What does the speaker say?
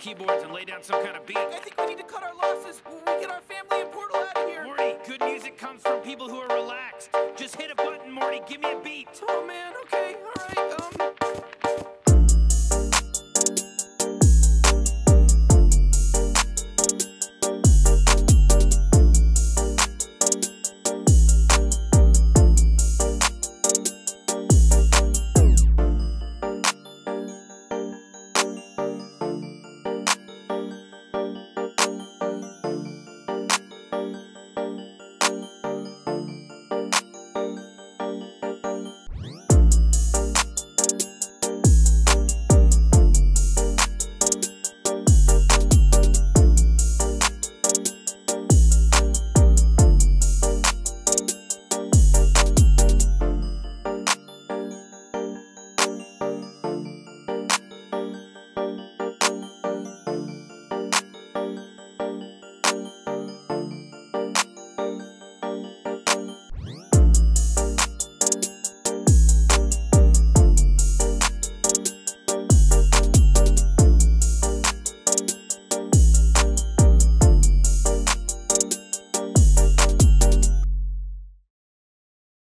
keyboards and lay down some kind of beat. I think we need to cut our losses. We get our family and Portal out of here. Morty, good music comes from people who are relaxed. Just hit a button, Morty. Give me a beat. Oh.